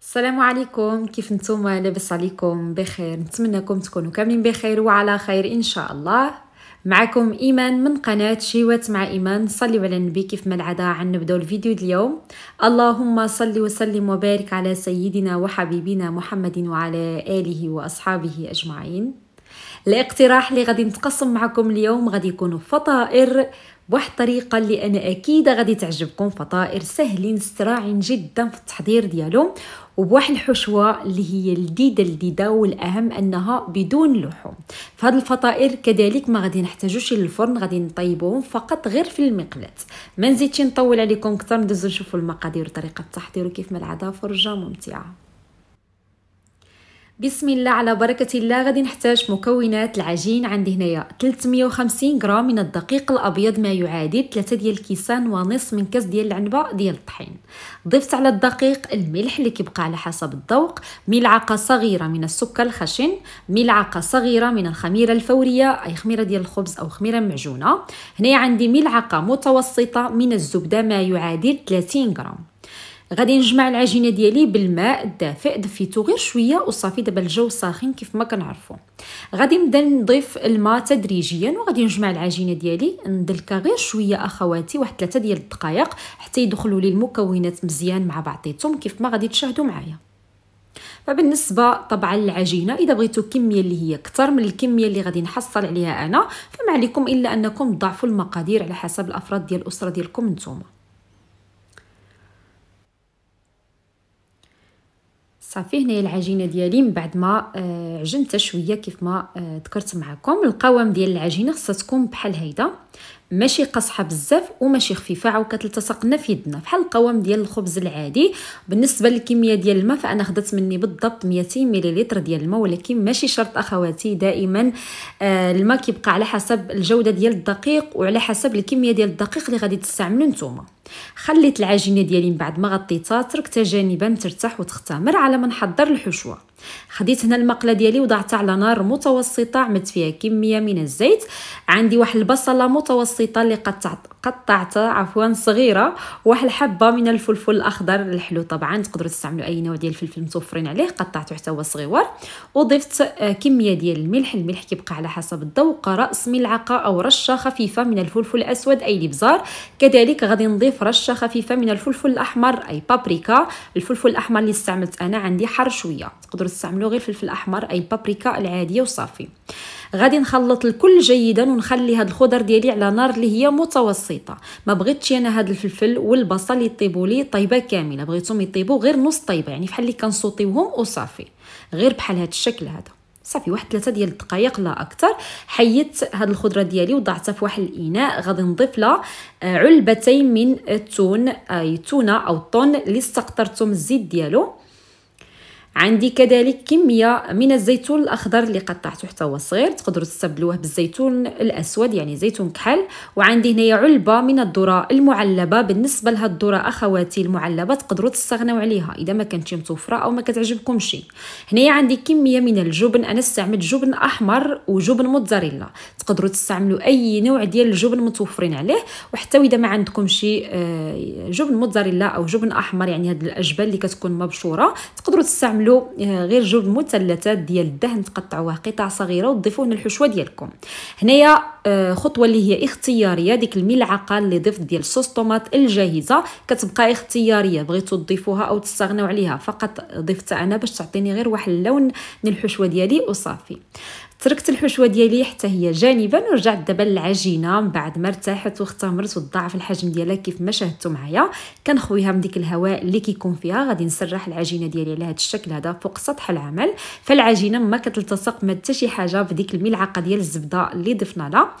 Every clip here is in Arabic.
السلام عليكم. كيف نتوما؟ لاباس عليكم بخير. نتمنىكم تكونوا كاملين بخير وعلى خير إن شاء الله. معكم إيمان من قناة شيوات مع إيمان. صلي على النبي كيف ما العادة عن نبداو الفيديو اليوم. اللهم صل وسلم وبارك على سيدنا وحبيبنا محمد وعلى آله وأصحابه أجمعين. الاقتراح اللي غادي نتقسم معكم اليوم غادي يكونوا فطائر بواحد الطريقة اللي أنا أكيد غادي تعجبكم فطائر سهلين سراعين جدا في التحضير ديالهم وبواحد الحشوة اللي هي لذيذه لذيذه والأهم أنها بدون لحوم. فهاد الفطائر كذلك ما غادي نحتاجوش للفرن غادي نطيبوهم فقط غير في المقلاة ما نزيدش نطول عليكم أكثر ندوزو نشوفوا المقادير وطريقة التحضير وكيف ما العادة فرجة ممتعة. بسم الله على بركة الله. غادي نحتاج مكونات العجين عندي هنايا 350 غرام من الدقيق الأبيض ما يعادل 3 ديال الكيسان ونص من كاس ديال العنبة ديال الطحين. ضفت على الدقيق الملح اللي كيبقى على حسب الذوق. ملعقة صغيرة من السكر الخشن ملعقة صغيرة من الخميرة الفورية أي خميرة ديال الخبز أو خميرة معجونة. هنا عندي ملعقة متوسطة من الزبدة ما يعادل 30 غرام. غادي نجمع العجينة ديالي بالماء الدافئ دفيتو غير شوية وصافي دابا الجو ساخن كيف ما كنعرفوا غادي نبدأ نضيف الماء تدريجيا وغادي نجمع العجينة ديالي ندلكها غير شوية أخواتي واحد ثلاثة ديال الدقائق حتى يدخلوا لي المكونات مزيان مع بعضيتهم كيف ما غادي تشاهدوا معايا. فبالنسبة طبعا للعجينة إذا بغيتوا كميه اللي هي أكثر من الكمية اللي غادي نحصل عليها أنا فما عليكم إلا أنكم تضاعفوا المقادير على حسب الأفراد ديال الأسرة ديالكم نتوما. صافي. هنايا العجينة ديالي من بعد ما آه عجنتها شوية كيف ما آه ذكرت معكم. القوام ديال العجينة خصها تكون بحال هيدا. ماشي قصحه بزاف وماشي خفيفة عاو كتلتصق لنا في يدنا. بحال القوام ديال الخبز العادي. بالنسبة للكمية ديال الماء فأنا خدت مني بالضبط 200 ملل ديال الماء ولكن ماشي شرط أخواتي دائما آه الماء كيبقى على حسب الجودة ديال الدقيق وعلى حسب الكمية ديال الدقيق اللي غادي تستعملوا نتوما. خليت العجينة ديالي من بعد ما غطيتها تركتها جانبا ترتاح وتختمر على ما نحضر الحشوة. خديت هنا المقلة ديالي وضعتها على نار متوسطة عملت فيها كمية من الزيت. عندي واحد البصلة متوسطة اللي قطعت قطعتها عفوا صغيرة. واحد الحبة من الفلفل الأخضر الحلو طبعا تقدروا تستعملوا أي نوع ديال الفلفل متوفرين عليه. قطعته حتى هو صغيور وضفت كمية ديال الملح. الملح كيبقى على حسب الذوق رأس ملعقة أو رشة خفيفة من الفلفل الأسود أي الابزار كذلك غادي نضيف رشه خفيفه من الفلفل الأحمر أي بابريكا. الفلفل الأحمر اللي استعملت أنا عندي حار شوية. تقدروا تستعملوا غير الفلفل الأحمر أي بابريكا العادية وصافي. غادي نخلط الكل جيدا ونخلي هاد الخضر ديالي على نار اللي هي متوسطة. ما بغيتش أنا هاد الفلفل والبصل يطيبوا لي طيبة كاملة. بغيتهم يطيبوا غير نص طيبة يعني بحال اللي كنصوطيوهم وصافي. غير بحال هاد الشكل هذا. صافي واحد ثلاثة ديال الدقائق لا أكثر. حيدت هاد الخضرة ديالي وضعتها في واحد الإناء غادي نضيف لها علبتين من التون اي تونة أو طن اللي استقطرتهم الزيت ديالو. عندي كذلك كمية من الزيتون الأخضر اللي قطعته حتى هو صغير. تقدروا تستبدلوه بالزيتون الأسود يعني زيتون كحل. وعندي هنايا علبة من الذرة المعلبة. بالنسبة لهاد الذرة أخواتي المعلبة تقدروا تستغنوا عليها إذا ما كانتش متوفرة أو ما كتعجبكمش هنايا عندي كمية من الجبن. أنا استعملت جبن أحمر وجبن موتزاريلا. تقدروا تستعملوا أي نوع ديال الجبن متوفرين عليه. وحتى اذا ما عندكمش آه، جبن موتزاريلا أو جبن أحمر يعني هاد الأجبال اللي كتكون مبشورة تقدروا تستعملوا تعملوا آه، غير جوج مثلثات ديال الدهن تقطعوها قطع صغيرة وتضيفوه للحشوة ديالكم. هنايا خطوة اللي هي اختيارية ديك الملعقة اللي ضفت ديال صوص طوماط الجاهزة. كتبقى اختيارية بغيتو تضيفوها أو تستغنوا عليها. فقط ضفتها أنا باش تعطيني غير واحد اللون للحشوه ديالي وصافي. تركت الحشوة ديالي حتى هي جانبا ورجعت دابا للعجينة. من بعد ما ارتاحت واختمرت وتضاعف الحجم ديالها كيف ما شاهدتوا معايا. كنخويها من ديك الهواء اللي كيكون فيها غادي نسرح العجينة ديالي على هذا الشكل هذا فوق سطح العمل. فالعجينة ما كتلتصق ما حتى شي حاجة بديك الملعقة ديال الزبدة اللي ضفنا لها.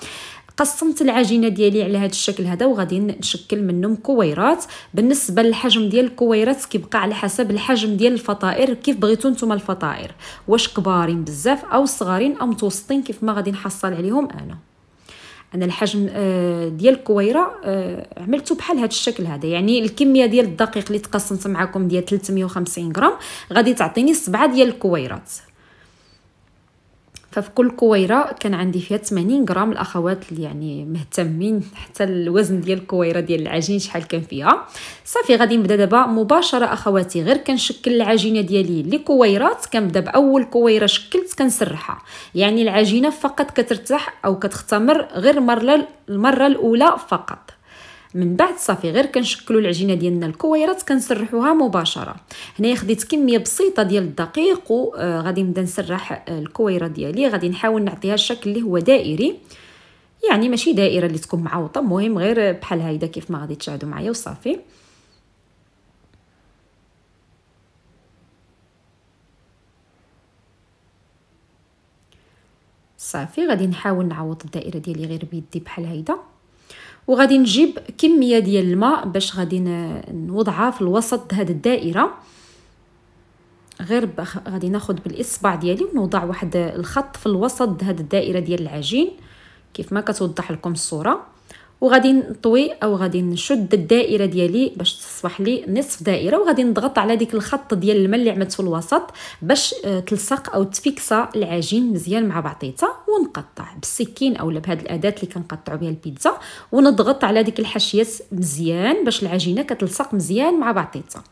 قسمت العجينة ديالي على هذا الشكل هذا وغادي نشكل منهم كويرات. بالنسبة للحجم ديال الكويرات كيبقى على حسب الحجم ديال الفطائر كيف بغيتو نتوما الفطائر. واش كبارين بزاف أو صغارين أو متوسطين كيف ما غادي نحصل عليهم أنا. أنا الحجم آه، ديال الكويرة آه، عملته بحال هذا الشكل هذا. يعني الكمية ديال الدقيق اللي تقسمت معكم ديال 350 غرام غادي تعطيني 7 ديال الكويرات. ففي كل كويرة كان عندي فيها 80 غرام الأخوات اللي يعني مهتمين حتى الوزن ديال الكويرة ديال العجين شحال كان فيها. صافي غادي نبدأ دابا مباشرة أخواتي. غير كنشكل العجينة ديالي لكويرات كنبدأ بأول كويرة شكلت كنسرحها. يعني العجينة فقط كترتاح أو كتختمر غير مرة المرة الأولى فقط. من بعد صافي غير كنشكلوا العجينة ديالنا الكويرات كنسرحوها مباشرة. هنايا خديت كمية بسيطة ديال الدقيق وغادي نبدا نسرح الكويرة ديالي. غادي نحاول نعطيها الشكل اللي هو دائري. يعني ماشي دائرة اللي تكون معوطة مهم غير بحال هيدا كيف ما غادي تشاهدوا معايا وصافي. صافي غادي نحاول نعوض الدائرة ديالي غير بيدي بحال هيدا وغادي نجيب كمية ديال الماء باش غادي نوضعها في الوسط هاد الدائرة. غير غادي ناخذ بالإصبع ديالي ونوضع واحد الخط في الوسط هاد الدائرة ديال العجين. كيف ما كتوضح لكم الصورة. وغادي نطوي أو غادي نشد الدائرة ديالي باش تصبح لي نصف دائرة وغادي نضغط على ديك الخط ديال الماء اللي في الوسط باش آه، تلصق أو تفيكسا العجين مزيان مع بعضيتها ونقطع بالسكين اولا بهاد الأداة اللي كنقطعوا بها البيتزا ونضغط على ديك الحاشيات مزيان باش العجينة كتلصق مزيان مع بعضيتها.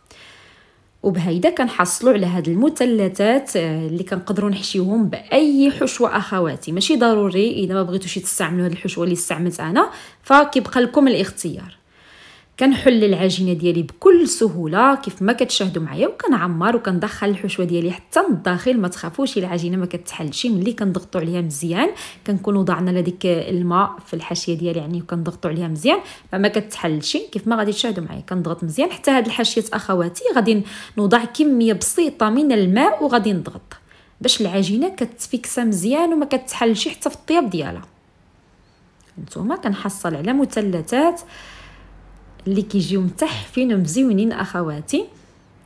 وبهيدا كنحصلوا على هاد المثلثات آه، اللي كنقدروا نحشيوهم بأي حشوة أخواتي. ماشي ضروري إذا ما بغيتوش تستعملوا هاد الحشوة اللي استعملت أنا فكيبقى لكم الاختيار. كنحل العجينة ديالي بكل سهولة كيف ما كتشاهدوا معايا وكنعمر وكندخل الحشوة ديالي حتى للداخل ما تخافوش العجينة ما كتحلش ملي كنضغطوا عليها مزيان. كنكونوا وضعنا لديك الماء في الحاشية ديالي يعني وكنضغطوا عليها مزيان. فما كتحلش كيف ما غادي تشاهدوا معايا كنضغط مزيان. حتى هاد الحاشيات أخواتي غادي نوضع كمية بسيطة من الماء وغادي نضغط باش العجينة كتفيكسا مزيان وما كتحلش حتى في الطياب ديالها. نتوما كنحصل على مثلثات اللي كيجيو متحفين ومزيونين أخواتي.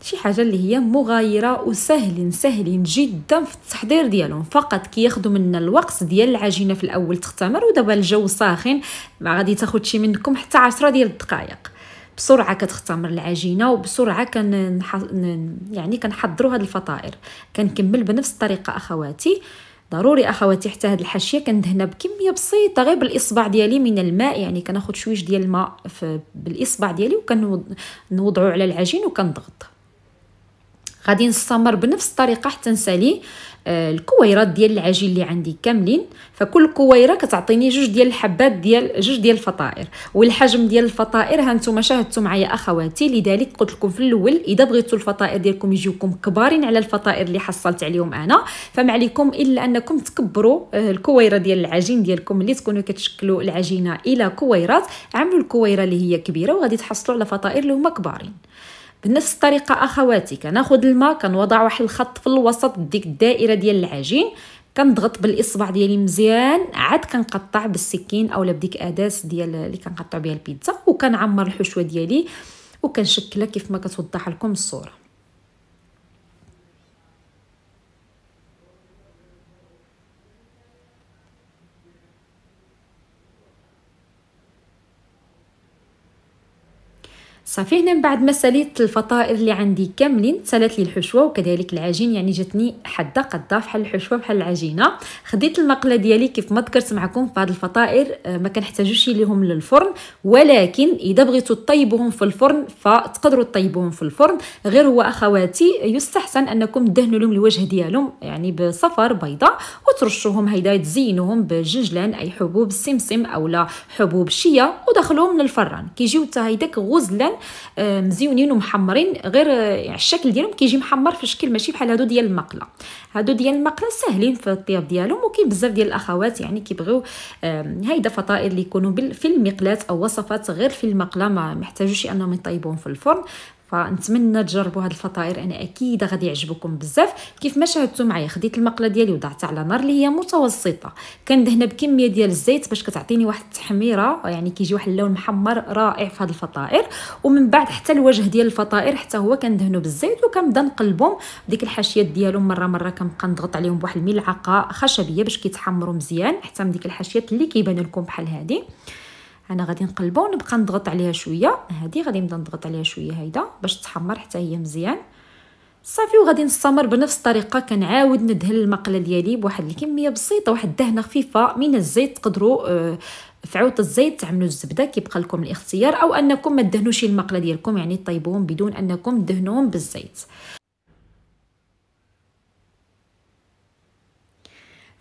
شي حاجة اللي هي مغايرة وسهلين سهلين جدا في التحضير ديالهم. فقط كياخذوا منا الوقت ديال العجينة في الأول تختمر ودابا الجو ساخن. ما غادي تاخذ منكم حتى عشرة ديال الدقائق بسرعة كتختمر العجينة وبسرعة كن يعني كنحضروا هاد الفطائر. كنكمل بنفس الطريقة أخواتي. ضروري أخواتي حتى هاد الحاشيه كندهنها بكمية بسيطة غير بالإصبع ديالي من الماء يعني كناخذ شويش ديال الماء بالإصبع ديالي وكنوضعو على العجين وكنضغط. غادي نستمر بنفس الطريقة حتى نسالي آه، الكويرات ديال العجين اللي عندي كاملين. فكل كويرة كتعطيني جوج ديال الحبات ديال جوج ديال الفطائر. والحجم ديال الفطائر ها نتوما شاهدتوا معايا أخواتي. لذلك قلت لكم في الأول إذا بغيتوا الفطائر ديالكم يجيوكم كبارين على الفطائر اللي حصلت عليهم أنا. فما عليكم إلا أنكم تكبروا آه، الكويرة ديال العجين ديالكم اللي تكونوا كتشكلوا العجينة إلى كويرات. عملوا الكويرة اللي هي كبيرة وغادي تحصلوا على فطائر اللي هما كبارين. بنفس الطريقة اخواتي كناخذ الماء كنوضع واحد الخط في الوسط ديك الدائرة ديال العجين. كنضغط بالإصبع ديالي مزيان. عاد كنقطع بالسكين اولا بديك أداة ديال اللي كنقطع بها البيتزا. وكنعمر الحشوة ديالي. وكنشكلها كيف ما كتوضح لكم الصورة. صافي. هنا من بعد ما ساليت الفطائر اللي عندي كاملين سالت لي الحشوة وكذلك العجين. يعني جاتني حده قدا بحال الحشوة بحال العجينة. خديت المقلة ديالي كيف ما ذكرت معكم في الفطائر آه، ما كنحتاجوش ليهم للفرن. ولكن إذا بغيتوا طيبوهم في الفرن فتقدروا طيبوهم في الفرن. غير هو أخواتي يستحسن أنكم تدهنوا لهم الوجه ديالهم يعني بصفر بيضاء وترشوهم هيدا تزينوهم بالجنجلان أي حبوب السمسم اولا حبوب الشيا ودخلوهم للفران. كيجيو حتى هيداك غزلان مزيونين ومحمرين غير يعني الشكل ديالهم كيجي محمر في شكل ماشي بحال هادو ديال المقلة. هادو ديال المقلة ساهلين في الطياب ديالهم وكاين بزاف ديال الأخوات يعني كيبغيو هيدا فطائر اللي يكونوا في المقلاه أو وصفات غير في المقلة ما محتاجوش أنهم يطيبوهم في الفرن. فنتمنى تجربوا هاد الفطائر أنا أكيد غادي يعجبكم بزاف. كيف ما شاهدتوا معايا خديت المقلة ديالي وضعتها على نار اللي هي متوسطة. كندهنها بكمية ديال الزيت باش كتعطيني واحد التحميرة يعني كيجي واحد اللون محمر رائع في هاد الفطائر ومن بعد حتى الوجه ديال الفطائر حتى هو كندهنو بالزيت وكنبدا نقلبهم ديك الحاشيات ديالهم مرة مرة كنبقى نضغط عليهم بواحد الملعقة خشبية باش كيتحمروا مزيان حتى من ديك الحاشيات اللي كيبانوا لكم بحال هذه أنا غادي نقلبها ونبقى نضغط عليها شوية. هذه غادي نبدا نضغط عليها شوية هيدا باش تحمر حتى هي مزيان. صافي وغادي نستمر بنفس الطريقة. كنعاود ندهن المقلة ديالي بواحد الكمية بسيطة واحد الدهنه خفيفة من الزيت. تقدروا آه، في عود الزيت تعملوا الزبدة كيبقى لكم الاختيار أو أنكم ما تدهنوش المقلة ديالكم يعني طيبوهم بدون أنكم تدهنوهم بالزيت.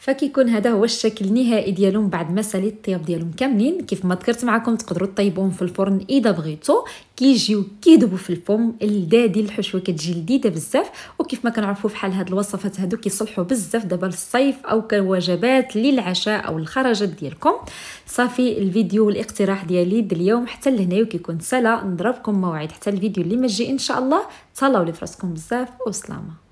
فكيكون هذا هو الشكل النهائي ديالهم بعد ما ساليت الطياب ديالهم كاملين. كيف ما ذكرت معكم تقدروا طيبوهم في الفرن إذا بغيتو كيجيو كيدبوا في الفم. اللذاذي الحشوه كتجي لذيذة بزاف. وكيف ما كنعرفوا فحال هاد الوصفات هادو كيصلحوا بزاف دابا للصيف أو كوجبات للعشاء أو الخرجات ديالكم. صافي الفيديو والاقتراح ديالي اليوم حتى لهنايا وكيكون سلا. نضربكم موعد حتى الفيديو اللي مجي إن شاء الله. تهلاو لي فراسكم بزاف. وسلامة.